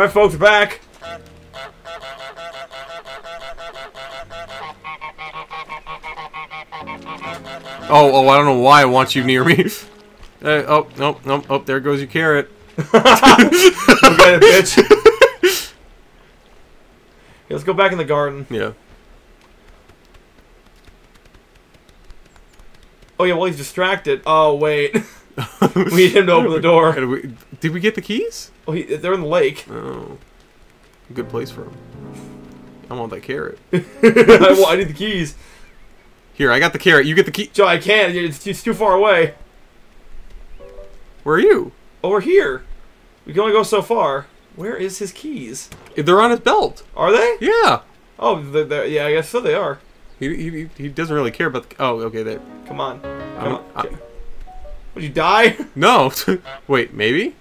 All right, folks, back. Oh, oh, I don't know why I want you near me. Uh, oh, nope, nope, oh, there goes your carrot. Look at it, bitch. Yeah, let's go back in the garden. Yeah. Oh yeah, well he's distracted. Oh wait, we need him to open the door. Did we, did we get the keys? Oh, he, they're in the lake. Oh, good place for him. I want that carrot. I, well, I need the keys. Here, I got the carrot. You get the key. Joe, I can't. It's, it's too far away. Where are you? Over here. We can only go so far. Where is his keys? They're on his belt. Are they? Yeah. Oh, they're, they're, yeah, I guess so. They are. He, he, he doesn't really care about the. Oh, okay. There. Come on. Come I'm- on. I- Would you die? No. Wait, maybe?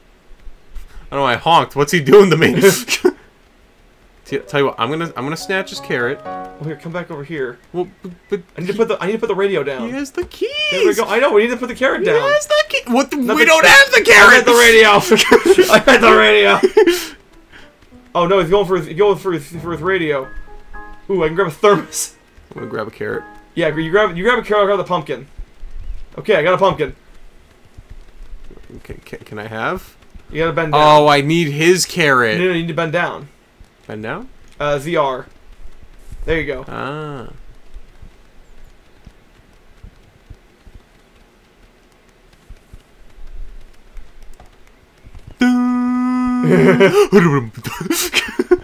I don't know. I honked. What's he doing to me? Tell you what, I'm gonna I'm gonna snatch his carrot. Oh, here, come back over here. Well, but, but I need to put the I need to put the radio down. he has the keys. There we go. I know. We need to put the carrot down. He has the key. What? The, we don't have the I carrot. had the radio. I had the radio. Oh no, he's going for his, he's going for his, for his radio. Ooh, I can grab a thermos. I'm gonna grab a carrot. Yeah, you grab you grab a carrot. I grab the pumpkin. Okay, I got a pumpkin. Can, can, can I have? You gotta bend down. Oh, I need his No, carrot. no, you need to bend down. Bend down. Uh, ZR. There you go. Ah.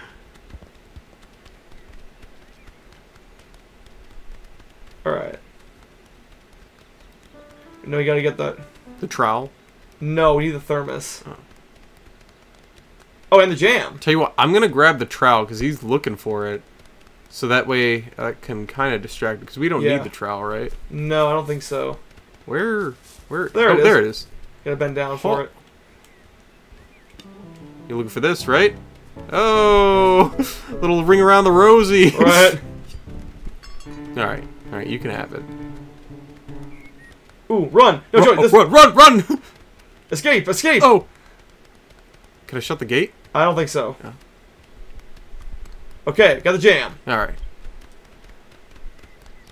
All right. No, you gotta get that. the trowel. No, we need the thermos. Oh. Oh, and the jam. Tell you what, I'm gonna grab the trowel because he's looking for it, so that way I can kind of distract because we don't Yeah. need the trowel, right? No, I don't think so. Where, where? There oh, it is. there it is. Gotta bend down for Oh. it. You're looking for this, right? Oh, little ring around the rosy. Right. all right, all right, you can have it. Ooh, run! No, Run, Joey, oh, run, run, run! escape! Escape! Oh, can I shut the gate? I don't think so. Okay, got the jam. All right.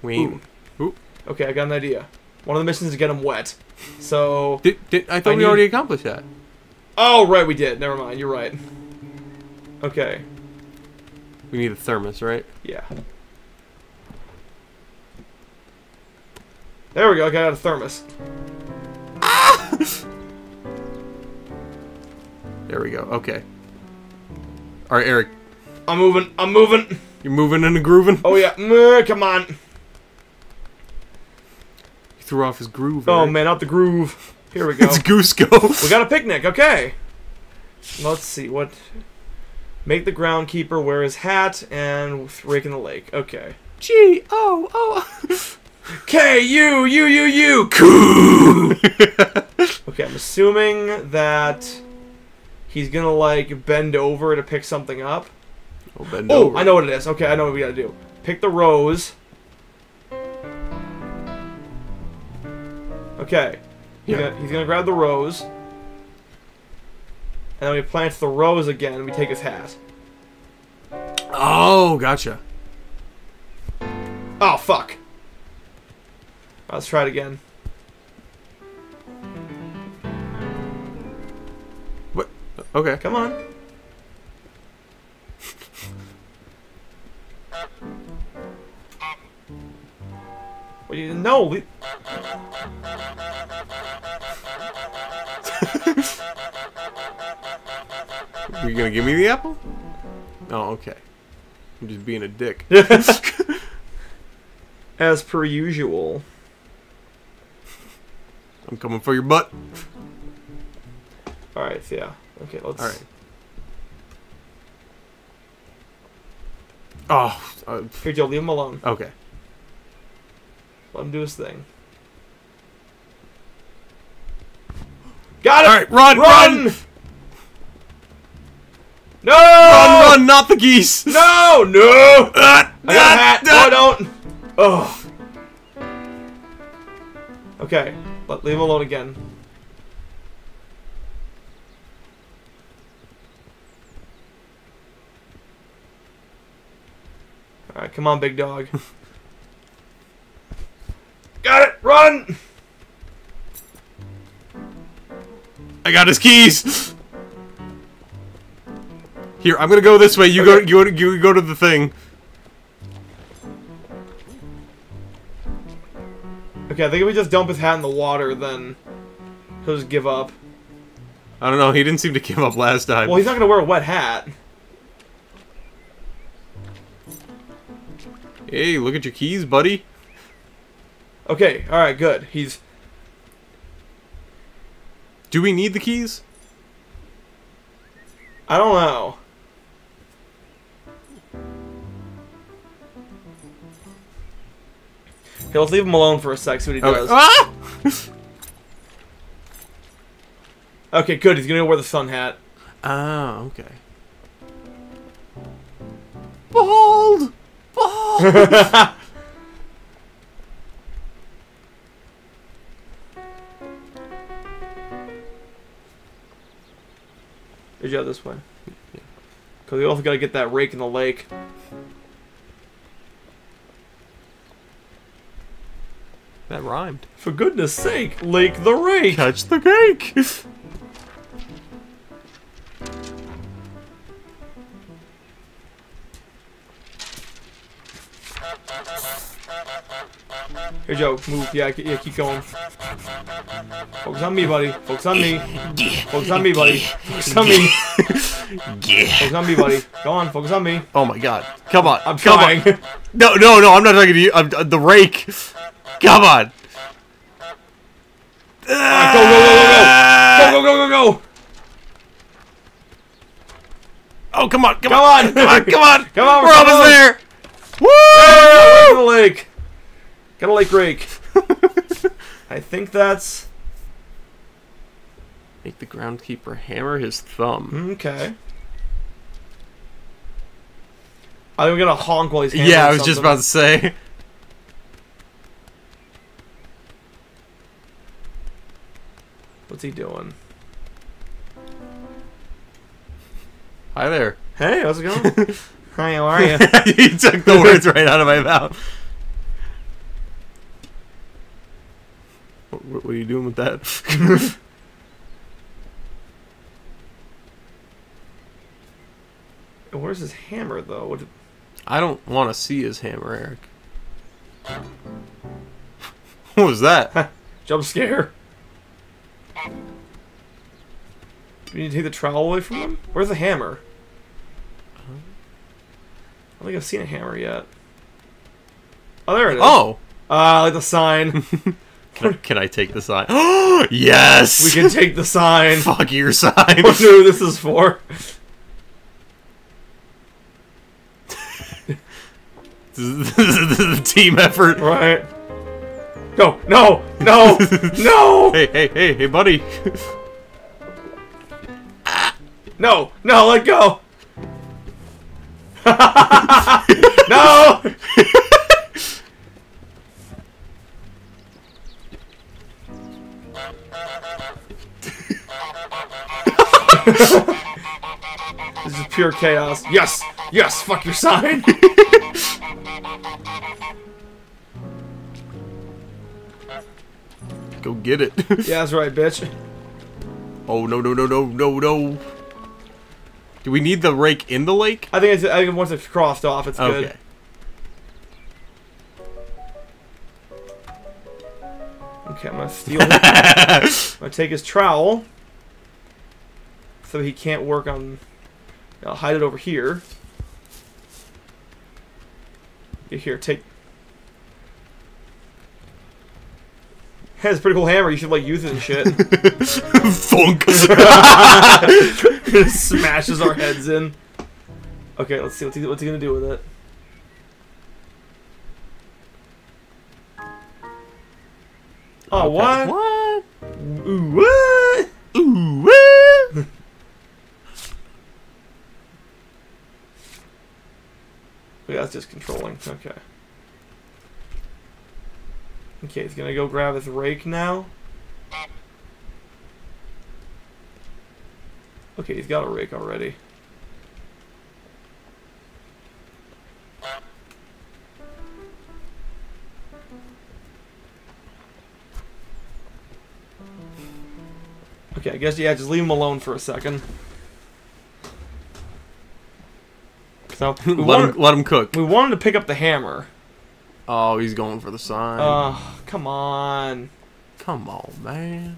We. Ooh. Ooh. Okay, I got an idea. One of the missions is to get him wet. So. Did, did I thought I we need- already accomplished that? Oh, right, we did. Never mind. You're right. Okay. We need a thermos, right? Yeah. There we go. I got a thermos. There we go. Okay. All right, Eric, I'm moving. I'm moving. you're moving and grooving. Oh yeah. Mm, come on. He threw off his groove. Oh Eric. man, out the groove. Here we go. It's Goose Go. we got a picnic. Okay. Let's see what. Make the groundkeeper wear his hat and rake in the lake. Okay. G O O. K U U U U. Coo. okay, I'm assuming that he's gonna like bend over to pick something up. Oh, bend Oh, over. I know what it is. Okay, I know what we gotta do. Pick the rose. Okay. He's, Yeah. gonna, he's gonna grab the rose. And then we plant the rose again and we take his hat. Oh, gotcha. Oh, fuck. Let's try it again. Okay. Come on. What do you no? We, Are you gonna give me the apple? Oh, okay. I'm just being a dick. as per usual. I'm coming for your butt. All right, yeah. Okay, let's. All right. Oh, uh, Here, Joe, leave him alone. okay. Let him do his thing. Got it. All right, run, run, run, No, run, run! Not the geese. no, no. Ah, I got a hat. ah, No, I don't. Oh. Okay, let leave him alone again. Come on, big dog. Got it. Run. I got his keys. Here, I'm gonna go this way. You go. You. You go to the thing. Okay, I think if we just dump his hat in the water, then he'll just give up. I don't know. He didn't seem to give up last time. Well, he's not gonna wear a wet hat. Hey, look at your keys, buddy. Okay, all right, good. He's Do we need the keys? I don't know. Okay, let's leave him alone for a sec. See what he does. Ah! Okay, good. He's gonna wear the sun hat. Ah, okay. Bald! Bald! Good job this way. Because we also gotta get that rake in the lake. that rhymed. For goodness sake, Lake the Rake! Catch the cake! Here, Joe, move. Yeah, yeah, keep going. Focus on me, buddy. Focus on me. Focus on me, buddy. Focus on me. Focus on me, buddy. Go on, focus on me. Oh my god. Come on. I'm Come trying. on. No, no, no, I'm not talking to you. I'm uh, the rake. Come on. Alright, go, go, go, go, go! Go, go, go, go, go! Oh, come on. Come, Come on. on. Come on. Come on. Come on, We're we're almost there. Rake in Woo! the lake! Got a lake rake. I think that's... Make the groundkeeper hammer his thumb. Okay. I think we're gonna honk while he's Yeah, I was just about to say. What's he doing? Hi there. Hey, how's it going? Hi, how are you? you took the words right out of my mouth. What, what are you doing with that? Where's his hammer, though? What? I don't want to see his hammer, Eric. What was that? Jump scare. You need to take the trowel away from him? Where's the hammer? I don't think I've seen a hammer yet. Oh, there it is. Oh! Ah, like the sign. Can I, can I take the sign? yes! we can take the sign. Fuck your sign. What who this is for? this, is, this is the team effort. Right. No, no, no, no, Hey, hey, hey, hey, buddy. no, no, let go. no! this is pure chaos. Yes, yes, fuck your sign. Go get it. yeah, that's right, bitch. oh, no, no, no, no, no, no. Do we need the rake in the lake? I think, it's, I think once it's crossed off, it's good. Okay. Okay, I'm gonna steal. I'm gonna take his trowel, so he can't work on. I'll hide it over here. Yeah, here, take. It's a pretty cool hammer. You should like use it and shit. Funk. Smashes our heads in. Okay, let's see what's he, what's he gonna do with it. Oh, what? What? Ooh, what? Ooh, wee. Wait, that's just controlling. Okay. Okay, he's gonna go grab his rake now. Okay, he's got a rake already. Okay, I guess, yeah, just leave him alone for a second. So we let wanted, him let him cook. we wanted to pick up the hammer. Oh, he's going for the sign. Oh, come on. Come on, man.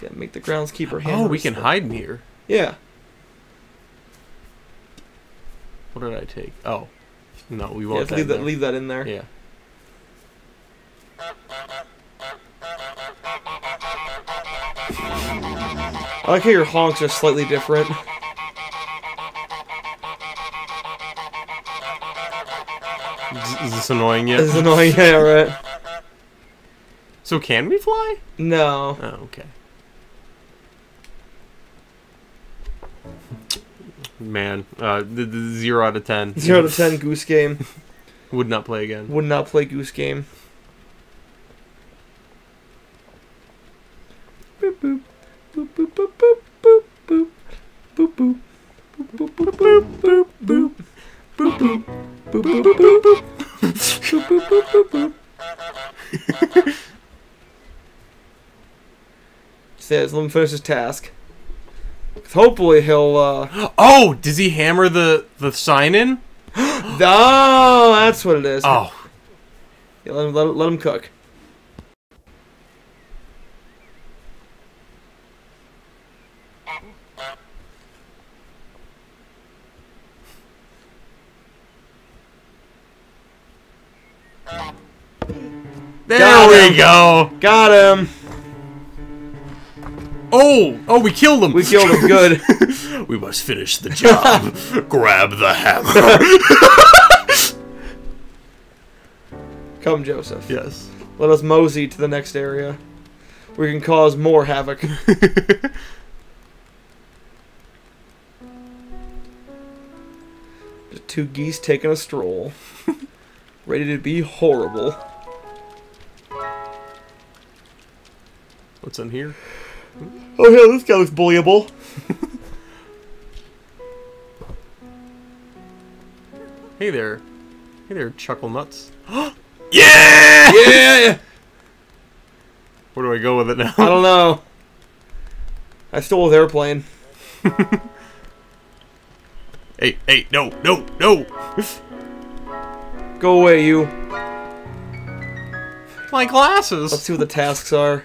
Yeah, make the groundskeeper hammer. Oh, we can stuff. hide in here. Yeah. What did I take? Oh, no, we won't just leave that leave that in there. Yeah. I like how your honks are slightly different. Is, is this annoying yet? This is annoying. Yeah, right. So can we fly? No. Oh, okay. Man, uh, the, the zero out of ten. Zero to ten goose game. Would not play again. Would not play goose game. Says, let him finish his task. Hopefully he'll, uh... Oh, does he hammer the the sign in? Oh, that's what it is. Oh, Yeah, let him, let him, let him cook. there Got we him. go. Got him. Oh, oh, we killed him. We killed him. Good. we must finish the job. Grab the hammer. Come, Joseph. yes. Let us mosey to the next area. We can cause more havoc. Just two geese taking a stroll. Ready to be horrible. What's in here? Oh, yeah, this guy looks bullyable. Hey there. Hey there, chuckle nuts. yeah! Yeah! Where do I go with it now? I don't know. I stole his airplane. Hey, hey, no, no, no! Go away, you. My glasses! Let's see what the tasks are.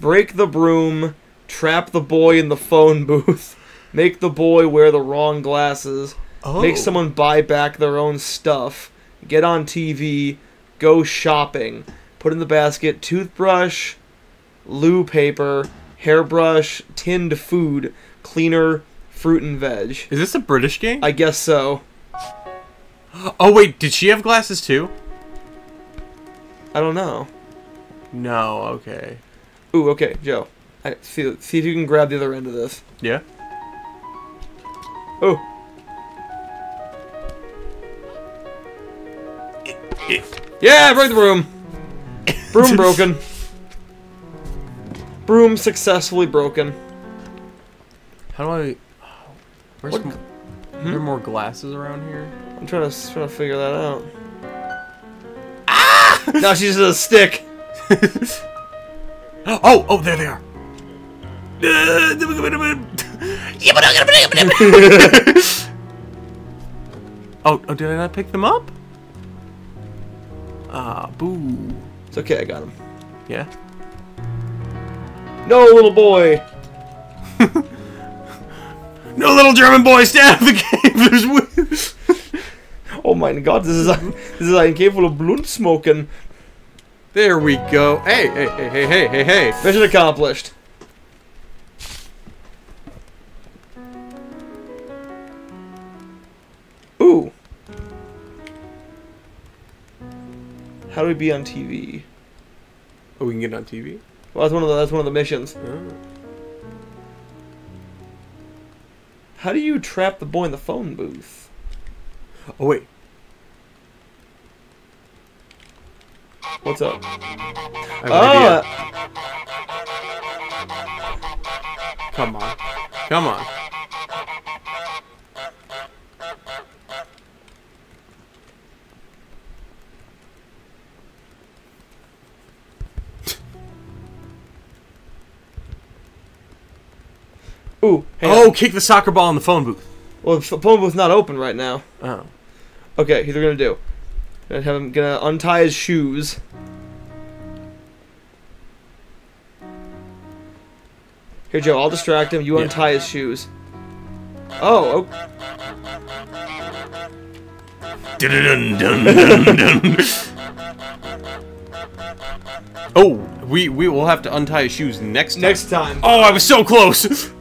Break the broom, trap the boy in the phone booth, make the boy wear the wrong glasses, oh. make someone buy back their own stuff, get on TV, go shopping, put in the basket toothbrush, loo paper, hairbrush, tinned food, cleaner, fruit and veg. Is this a British game? I guess so. oh, wait, did she have glasses too? I don't know. No, okay. Ooh, okay, Joe. I, see, see if you can grab the other end of this. Yeah? Oh, yeah, break the broom. Broom broken. Broom successfully broken. How do I... Where's... What- m- Are there more glasses around here? I'm trying to trying to figure that out. Ah! now she's a stick. Oh, oh, there they are. oh, oh, did I not pick them up? Ah, boo. It's okay, I got him. Yeah. No, little boy. No little German boy, stay out of the game. There's Oh my god, this is this is I'm capable of blunt smoking. There we go. Hey, hey, hey, hey, hey, hey, hey. Mission accomplished. Ooh. How do we be on TV? Oh, we can get on TV. Well, that's one of the that's one of the missions. Oh. How do you trap the boy in the phone booth? oh wait. What's up? oh! Uh... Come on. Come on. Ooh. oh, on. kick the soccer ball in the phone booth. Well, the phone booth's not open right now. Oh. Okay, He's gonna do. I'm gonna untie his shoes. Here, Joe. I'll distract him. You Yeah. untie his shoes. Oh, oh, Oh, we we will have to untie his shoes next time. next time. Oh, I was so close.